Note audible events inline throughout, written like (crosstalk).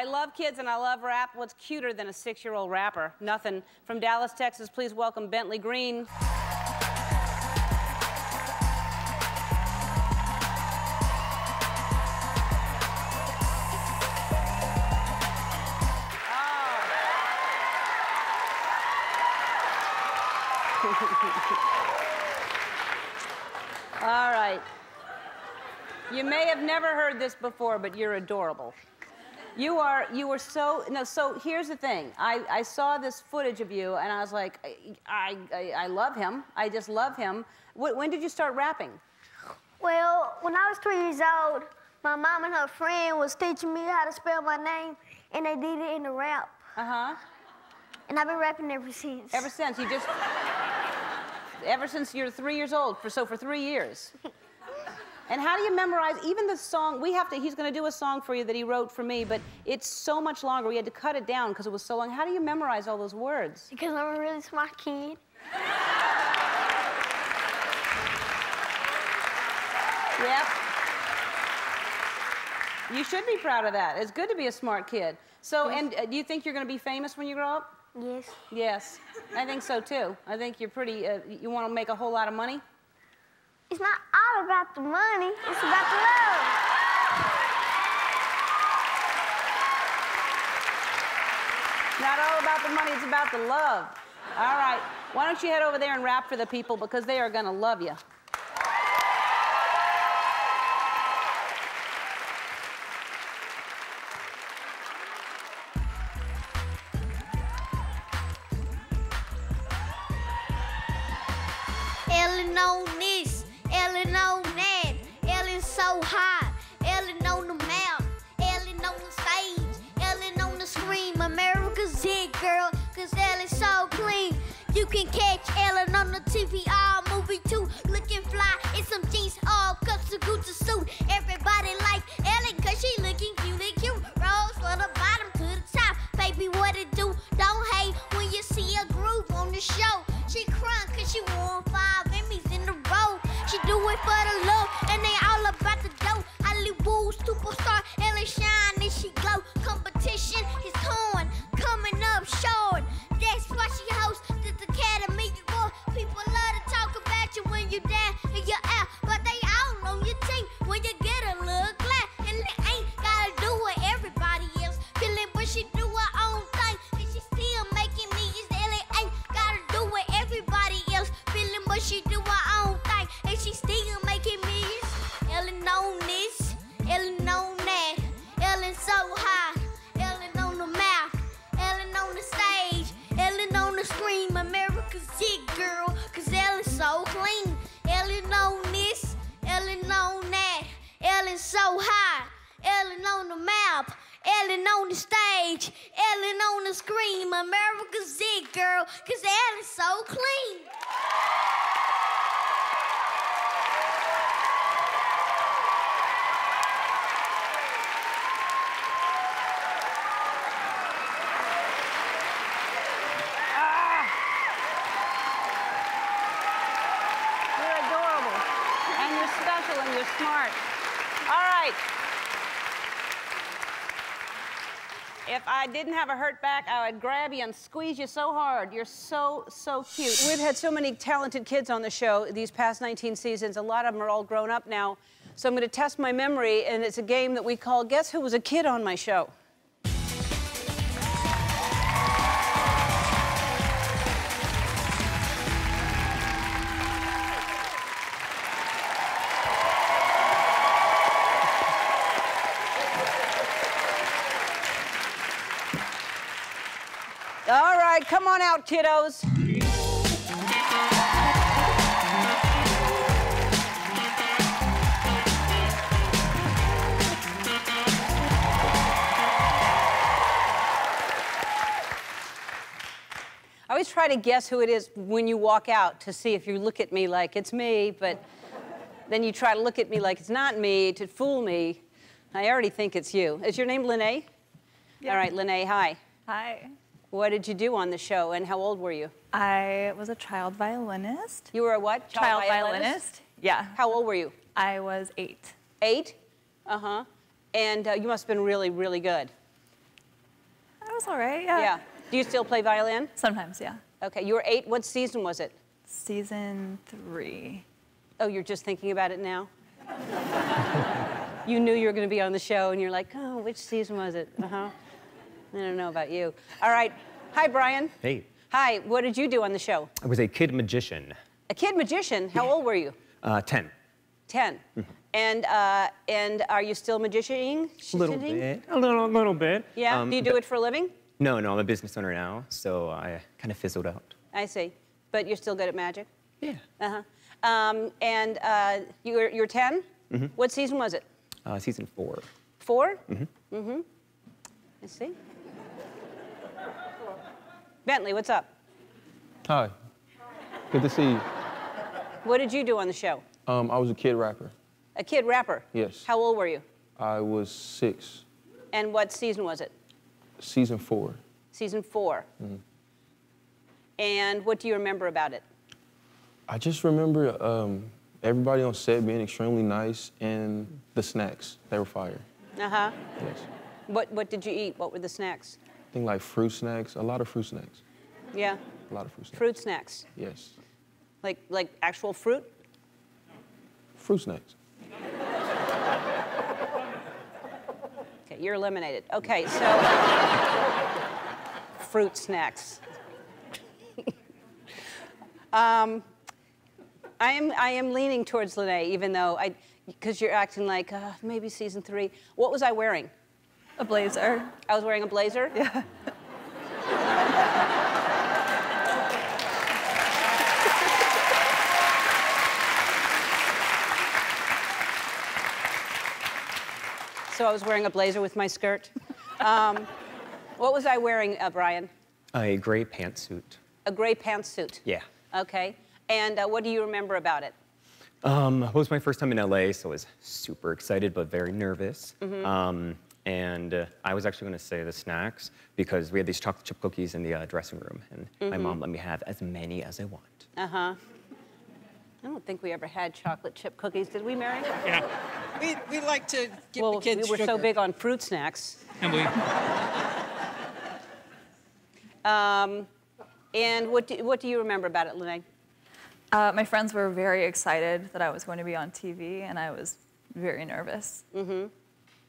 I love kids and I love rap. What's cuter than a six-year-old rapper? Nothing. From Dallas, Texas, please welcome Bentley Green. (laughs) All right. You may have never heard this before, but you're adorable. You are, you were so, no, so here's the thing. I, I saw this footage of you and I was like, I, I, I love him. I just love him. Wh when did you start rapping? Well, when I was three years old, my mom and her friend was teaching me how to spell my name, and they did it in the rap. Uh-huh. And I've been rapping ever since. Ever since, you just, ever since you're three years old, for, so for three years. (laughs) And how do you memorize even the song? We have to, he's going to do a song for you that he wrote for me, but it's so much longer. We had to cut it down because it was so long. How do you memorize all those words? Because I'm a really smart kid. Yep. You should be proud of that. It's good to be a smart kid. So, Yes. and uh, do you think you're going to be famous when you grow up? Yes. Yes, I think so too. I think you're pretty, uh, you want to make a whole lot of money? It's not all about the money, it's about the love. Not all about the money, it's about the love. All right, why don't you head over there and rap for the people because they are going to love you. You can catch Ellen on the TV, all girl, cause Ellen's so clean. You're adorable. And you're special and you're smart. All right. If I didn't have a hurt back, I would grab you and squeeze you so hard. You're so, so cute. We've had so many talented kids on the show these past 19 seasons. A lot of them are all grown up now. So I'm going to test my memory, and it's a game that we call Guess Who Was a Kid on My Show? Come on out, kiddos. I always try to guess who it is when you walk out to see if you look at me like it's me, but then you try to look at me like it's not me to fool me. I already think it's you. Is your name Lene? Yeah. All right, Lene, hi. Hi. What did you do on the show and how old were you? I was a child violinist. You were a what? Child, violinist? Yeah. How old were you? I was eight. Eight? Uh huh. And uh, you must have been really, really good. I was all right. Yeah. Yeah. Do you still play violin? Sometimes, yeah. Okay, you were eight. What season was it? Season three. Oh, you're just thinking about it now? (laughs) you knew you were going to be on the show, and you're like, oh, which season was it? Uh huh. I don't know about you. All right. Hi, Brian. Hey, Hi. What did you do on the show? I was a kid magician, A kid magician. How old were you? uh, 10. 10. And uh, and are you still magicianing? A little bit. A little, little bit. Yeah. Um, do you do it for a living? No, no, I'm a business owner now, so I kind of fizzled out. I see. But you're still good at magic. Yeah. Uh huh. Um, and uh, you're you're 10. Mm -hmm. What season was it? Uh, season four. 4 Mm-hmm. Mm-hmm. I see. Bentley, what's up? Hi. Good to see you. What did you do on the show? Um, I was a kid rapper. A kid rapper. Yes. How old were you? I was six, And what season was it? season four. Season 4 And what do you remember about it? I just remember um, everybody on set being extremely nice and the snacks, they were fire. Uh huh. Yes. What What did you eat? What were the snacks? Think like fruit snacks, a lot of fruit snacks. Yeah. A lot of fruit snacks. Fruit snacks. Yes. Like like actual fruit? Fruit snacks. Okay, you're eliminated. Okay, so fruit snacks. (laughs) um, I am I am leaning towards Lene, even though I because you're acting like uh, maybe season three. What was I wearing? A blazer. I was wearing a blazer. Yeah. (laughs) So I was wearing a blazer with my skirt. Um, what was I wearing, uh, Brian? A gray pantsuit. A gray pantsuit. Yeah. Okay. And uh, what do you remember about it? Um, it was my first time in LA, so I was super excited but very nervous. Um, and uh, I was actually going to say the snacks because we had these chocolate chip cookies in the uh, dressing room, and my mom let me have as many as I want. Uh huh. I don't think we ever had chocolate chip cookies, did we, Mary? Yeah. We, we like to give well, the kids we were so big on fruit snacks. And we, (laughs) Um, and what do, what do you remember about it, Lene? Uh, my friends were very excited that I was going to be on TV, and I was very nervous.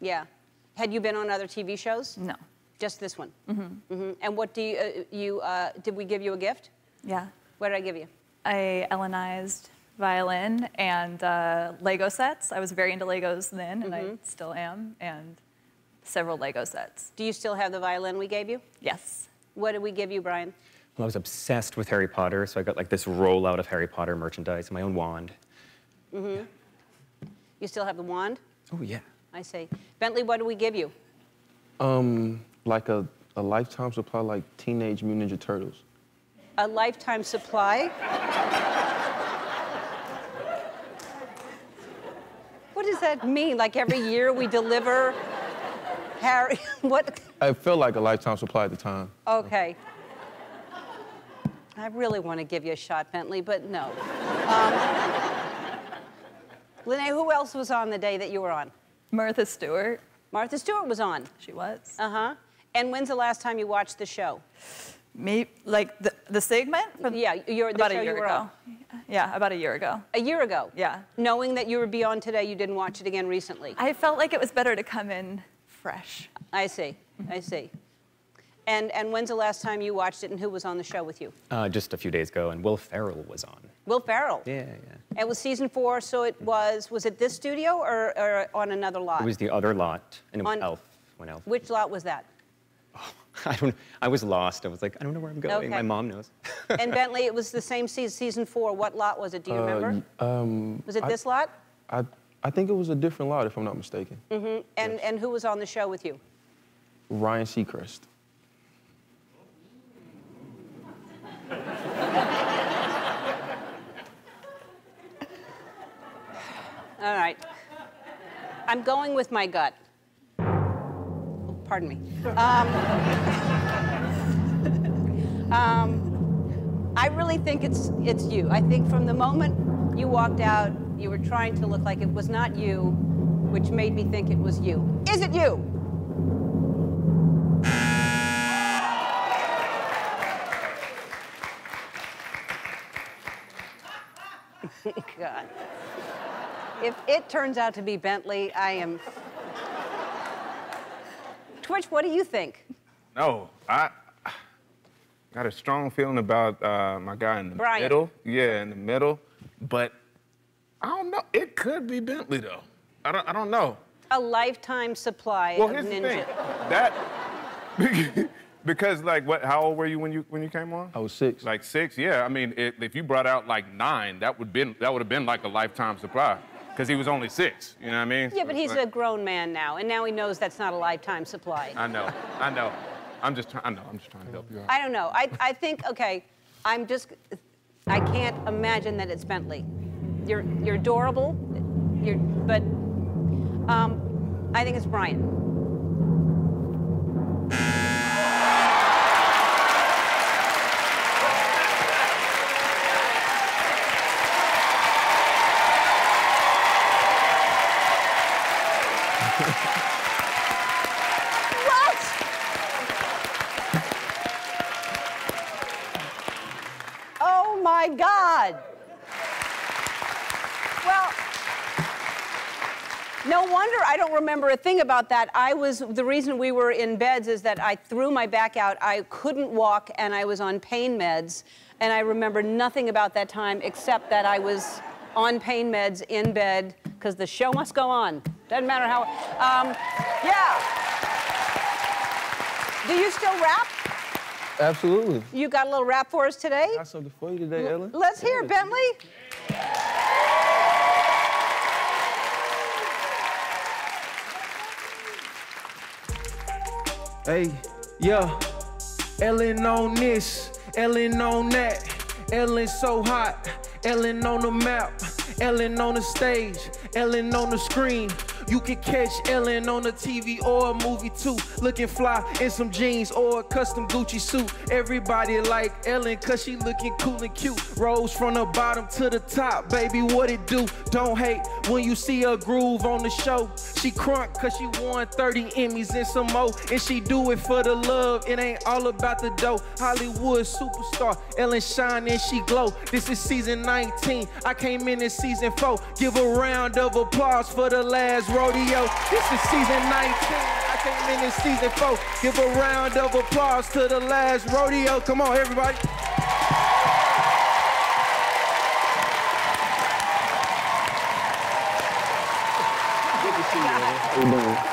Yeah. Had you been on other TV shows? No. Just this one. Mm-hmm. hmm And what do you, uh, you uh, did we give you a gift? Yeah. What did I give you? I Ellenized violin and uh, Lego sets. I was very into Legos then, and I still am, and several Lego sets. Do you still have the violin we gave you? Yes. What did we give you, Brian? Well, I was obsessed with Harry Potter, so I got like this rollout of Harry Potter merchandise and my own wand. Mm-hmm. Yeah. You still have the wand? Oh, yeah. I see. Bentley, what do we give you? Um, like a, a lifetime supply, like Teenage Mutant Ninja Turtles. A lifetime supply? what does that mean? Like every year we deliver Harry? (laughs) what? It felt like a lifetime supply at the time. Okay. I really want to give you a shot, Bentley, but no. Um, Lene, who else was on the day that you were on? Martha Stewart. Martha Stewart was on. She was. Uh huh. And when's the last time you watched the show? Me, like the, the segment? From Yeah, you're, the about show a year you were ago. Yeah, about a year ago. A year ago. Yeah. Knowing that you would be on today, you didn't watch it again recently. I felt like it was better to come in fresh. I see. I see. And and when's the last time you watched it, and who was on the show with you? Uh, just a few days ago, and Will Ferrell was on. Will Ferrell. Yeah, yeah. It was season four, so it was. Was it this studio or, or on another lot? It was the other lot, and it was On- Elf. When Elf. Which lot was that? (laughs) I don't. I was lost. I was like, I don't know where I'm going. Okay. My mom knows. (laughs) And Bentley, it was the same season, season four. What lot was it? Do you Uh, remember? um, Was it I- this lot? I, I think it was a different lot, if I'm not mistaken. Mm-hmm. And and who was on the show with you? Ryan Seacrest. All right. I'm going with my gut. Oh, Pardon me. Um, (laughs) um, I really think it's it's you. I think from the moment you walked out, you were trying to look like it was not you, which made me think it was you. Is it you? If it turns out to be Bentley, I am. Twitch, what do you think? No, I got a strong feeling about uh, my guy in the Brian. middle. Yeah, in the middle. But I don't know. It could be Bentley though. I don't. I don't know. A lifetime supply Well, of here's the ninja. thing. That (laughs) because like what? How old were you when you when you came on? I was six. Like six. Yeah. I mean, it, if you brought out like nine, that would been that would have been like a lifetime supply because he was only six. You know what I mean? Yeah, but he's like- a grown man now, and now he knows that's not a lifetime supply. I know. I know. I'm just trying. I know. I'm just trying to help you out. I don't know. I, I think, okay, I'm just, I can't imagine that it's Bentley. You're, you're adorable, you're, but um, I think it's Brian. What? Oh my God. Well, no wonder I don't remember a thing about that. I was, the reason we were in beds is that I threw my back out. I couldn't walk and I was on pain meds. And I remember nothing about that time except that I was on pain meds in bed because the show must go on. Doesn't matter how. Um, yeah. Do you still rap? Absolutely. You got a little rap for us today? Got something for you today, Ellen. Let's hear it, Bentley. Hey, yeah. Ellen on this, Ellen on that. Ellen so hot, Ellen on the map. Ellen on the stage, Ellen on the screen. You can catch Ellen on the TV or a movie too. Looking fly in some jeans or a custom Gucci suit. Everybody like Ellen cause she looking cool and cute. Rose from the bottom to the top, baby, what it do? Don't hate when you see a groove on the show. She crunk cause she won 30 Emmys and some more. And she do it for the love, it ain't all about the dough. Hollywood superstar, Ellen shine and she glow. This is season 19, I came in in season 4. Give a round of applause for the last rodeo. This is season 19, I came in in season 4. Give a round of applause to the last rodeo. Come on, everybody. Good to see you, Ellen. How you doing?